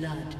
Blood.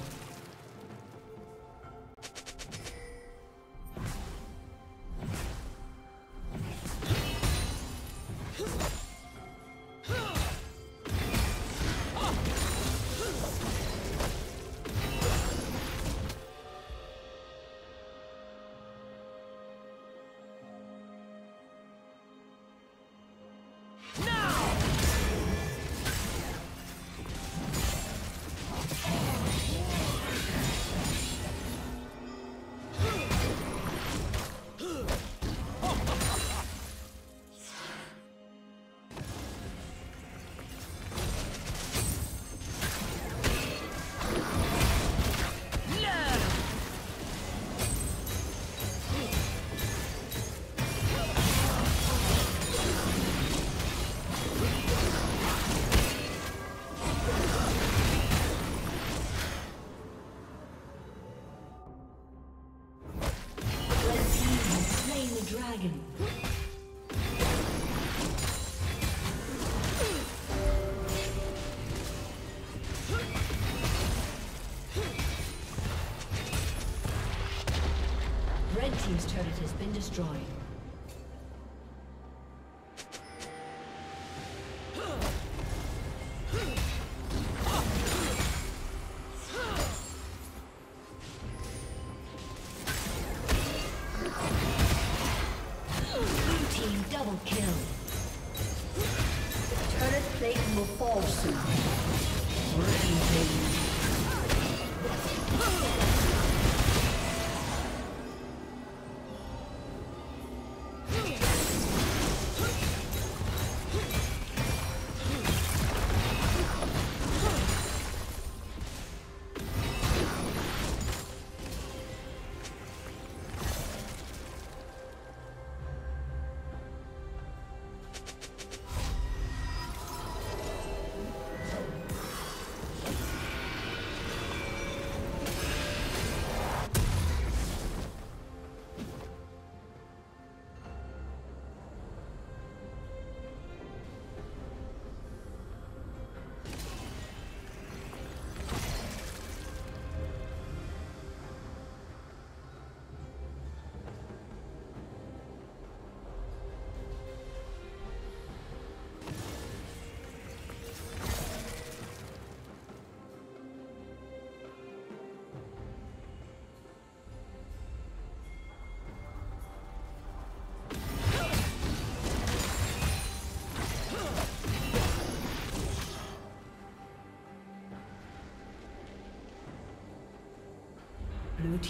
Destroyed.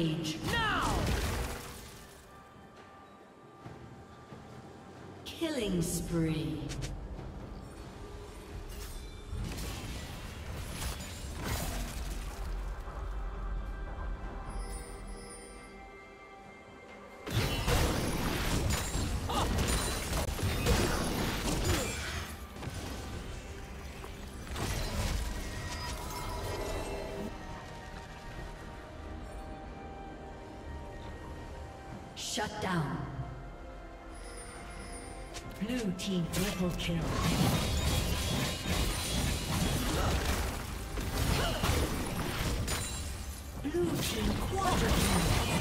Rampage. Now! Killing spree. Shut down. Blue team triple kill. Blue team quadra kill.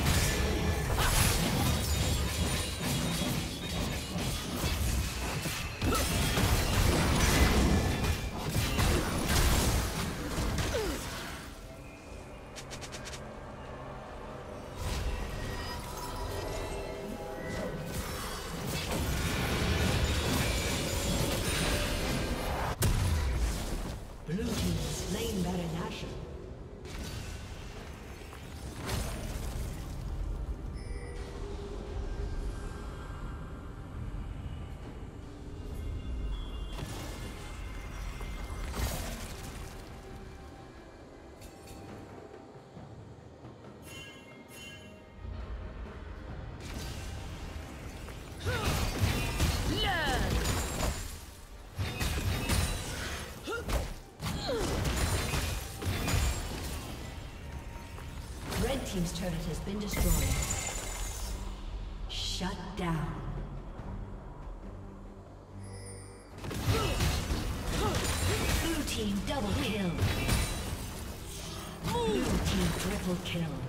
Team's turret has been destroyed. Shut down. Blue team double kill. Blue team triple kill.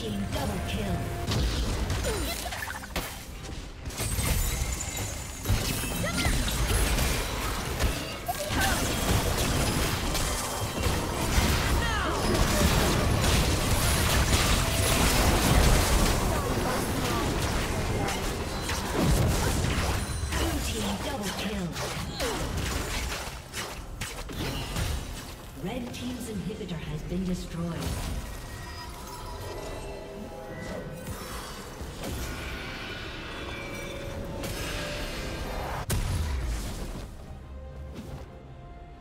Team double kill.